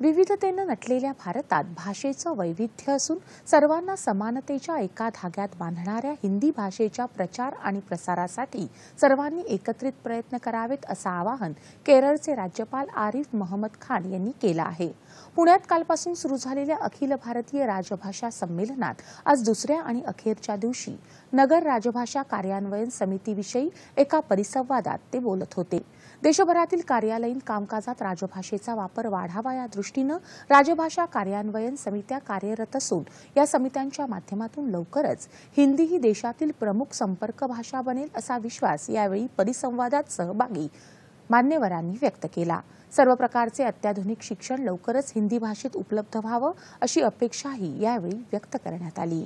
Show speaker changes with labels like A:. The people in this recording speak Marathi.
A: विविधतेनं नटलेल्या भारतात भाषेचं वैविध्य असून सर्वांना समानतेच्या एका धाग्यात बांधणाऱ्या हिंदी भाषेच्या प्रचार आणि प्रसारासाठी सर्वांनी एकत्रित प्रयत्न करावेत असं आवाहन केरळचे राज्यपाल आरिफ मोहम्मद खान यांनी केलं आहे. पुण्यात कालपासून सुरू झालेल्या अखिल भारतीय राजभाषा संमेलनात आज दुसऱ्या आणि अखेरच्या दिवशी नगर राजभाषा कार्यान्वयन समितीविषयी एका परिसंवादात ते बोलत होते. देशभरातील कार्यालयीन कामकाजात राजभाषेचा वापर वाढावा या दृष्टीनं राजभाषा कार्यान्वयन समित्या कार्यरत असून या समित्यांच्या माध्यमातून लवकरच हिंदी ही देशातील प्रमुख संपर्क भाषा बनेल असा विश्वास यावेळी परिसंवादात सहभागी मान्यवरांनी व्यक्त केला. सर्व प्रकारचे अत्याधुनिक शिक्षण लवकरच हिंदी भाषेत उपलब्ध व्हावं अशी अपेक्षाही यावेळी व्यक्त करण्यात आली.